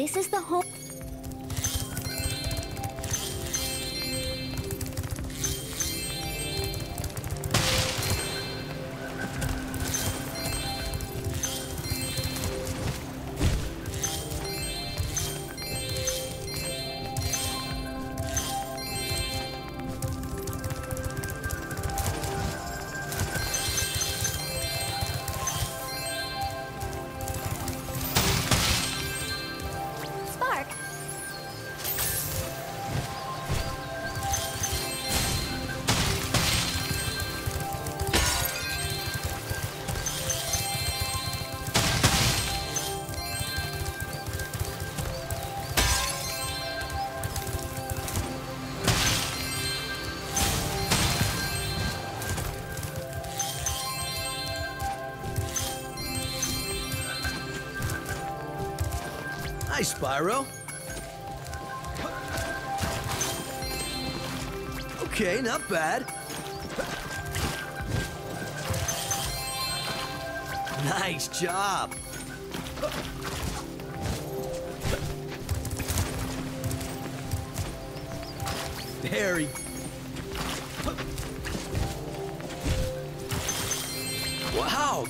This is the home. Spyro. Okay, not bad. Nice job. Very. Wow,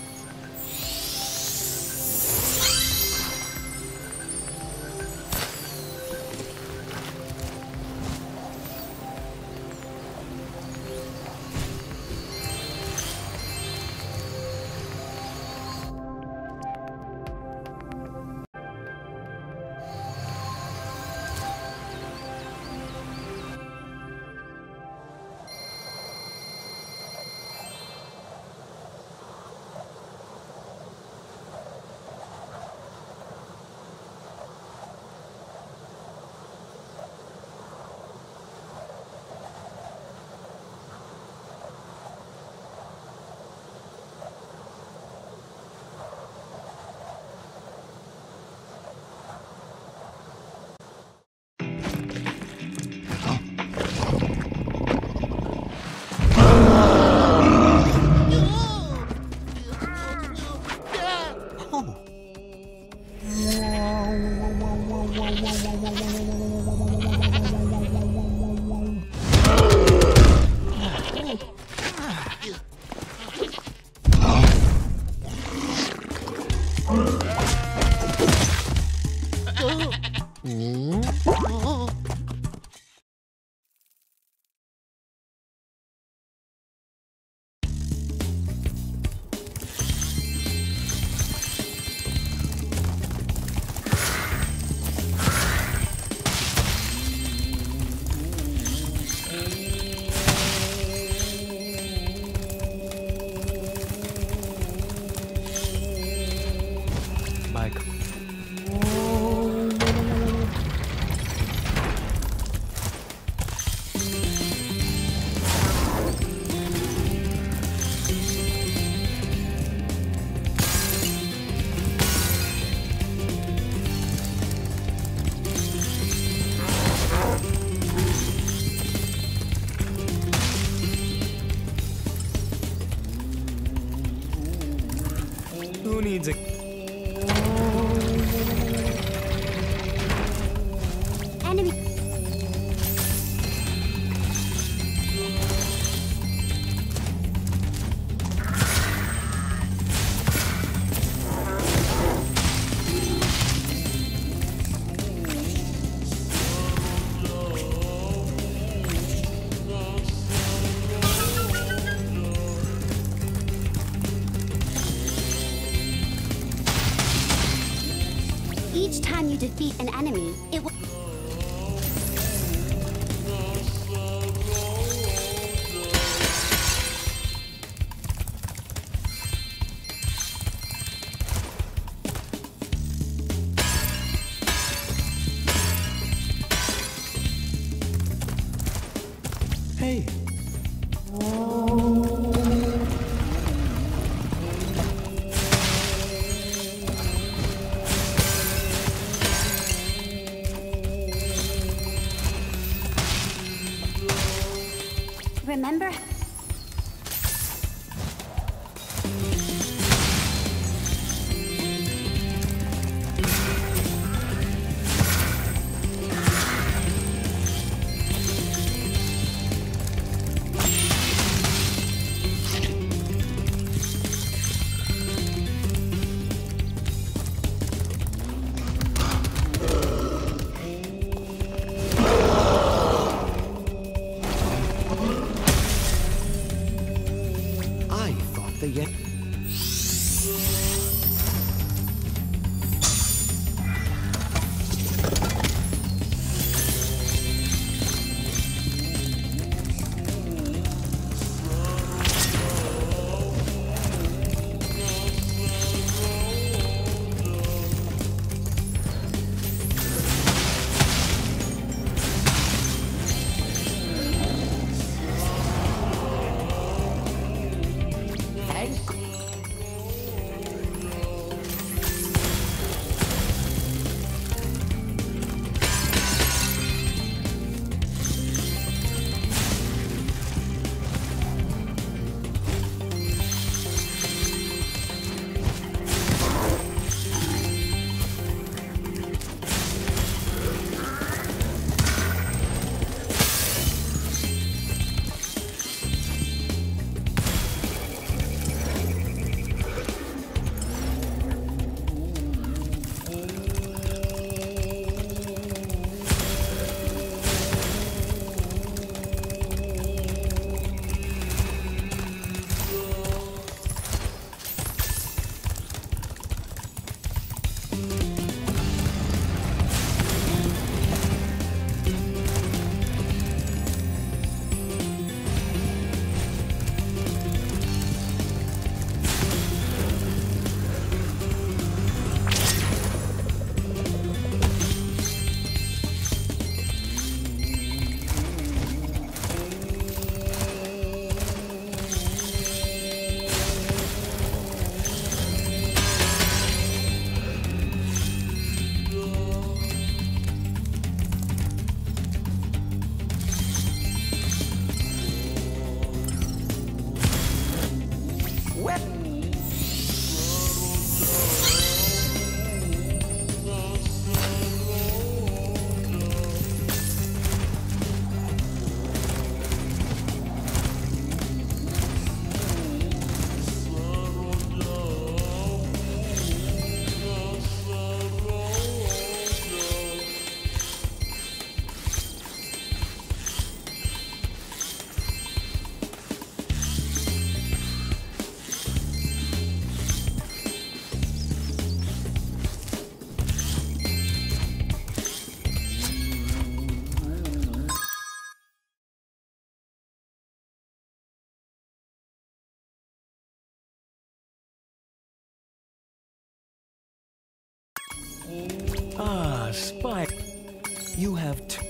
time you defeat an enemy, it will. Ah, Spike. You have t-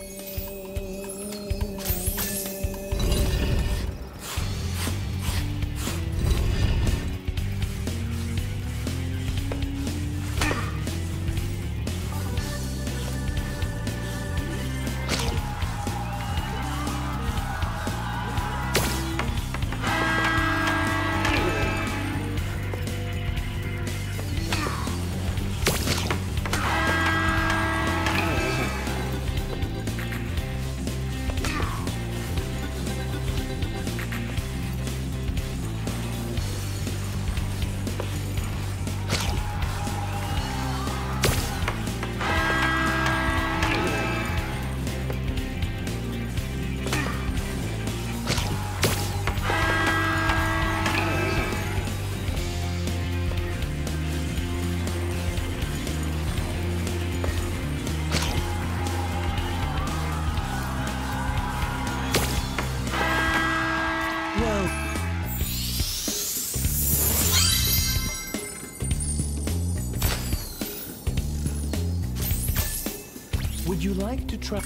Would you like to try?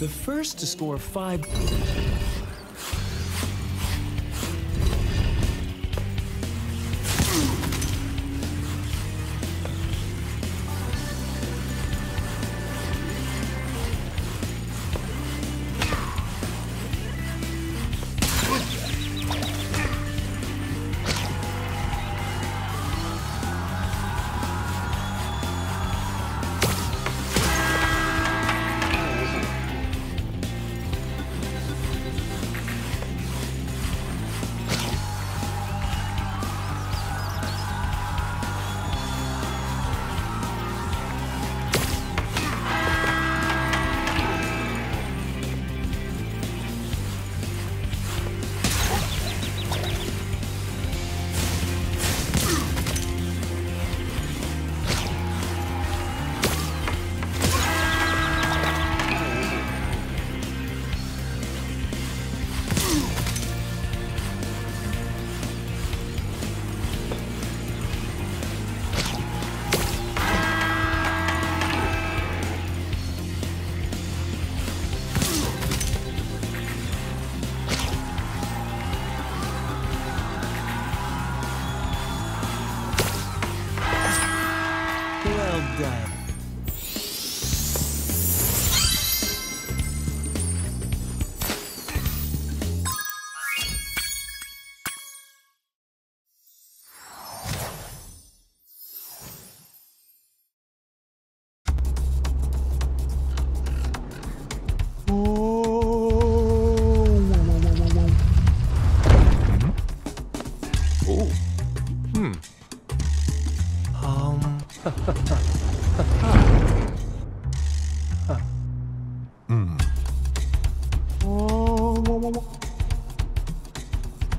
The first to score five.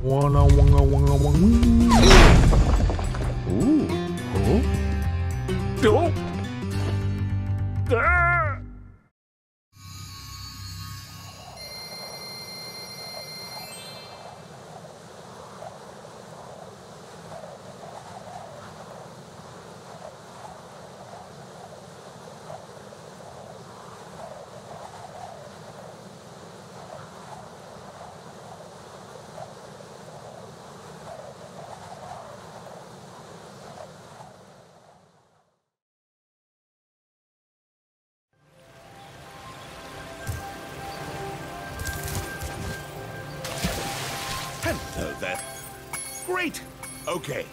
Wanna, wanna, wanna, wanna. Ooh. Oh. Oh. Okay,